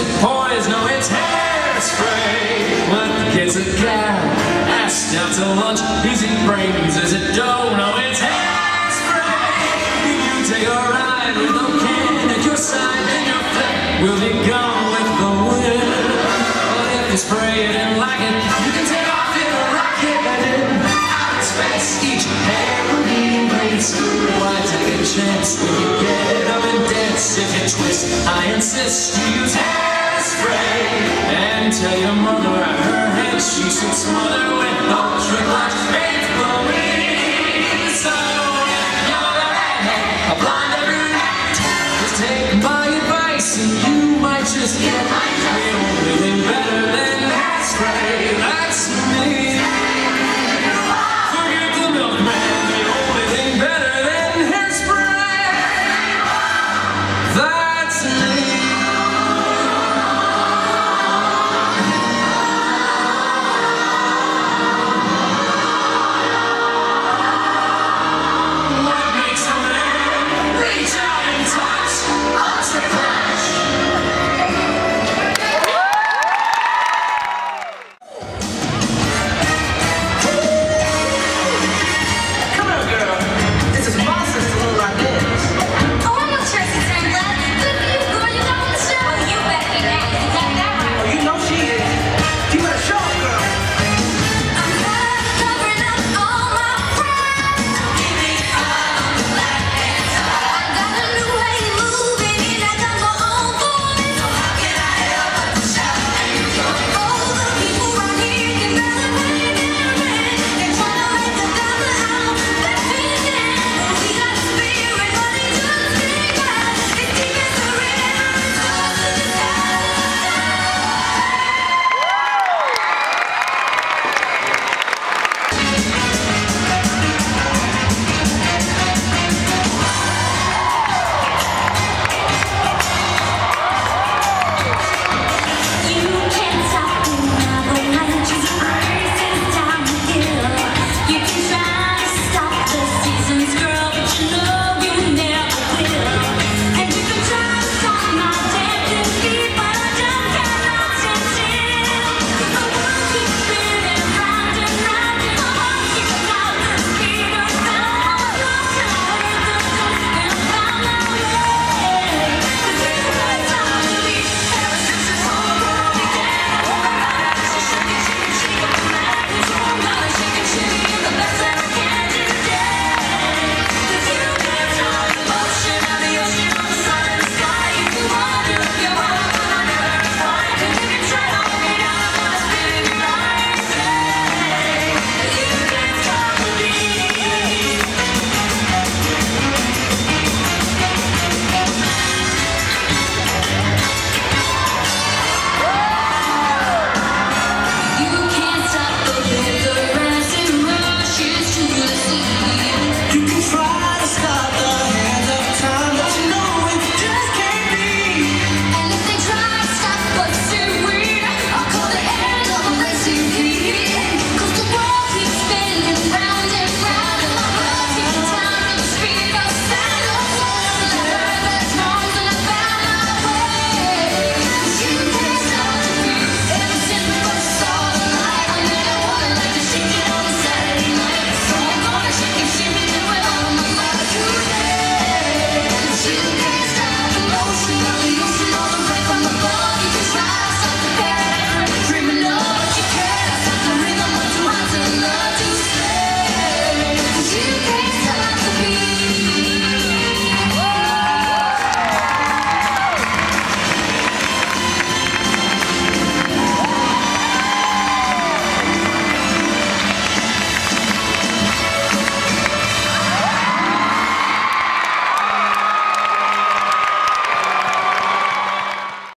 it charm? Is it poison? No, it's hairspray. What gets a gal asked out to lunch? Is it brains? Is it dough? No, it's hairspray. You take a ride with a can at your side, and your flat will be gone with the wind. But if you spray it and like it, you can take off in a rocket and in outer space. Each hair will be a chance Get up and dance. If you twist I insist you use hairspray And tell your mother I heard that she should smother With ultra glass Just take my advice and you might just get high.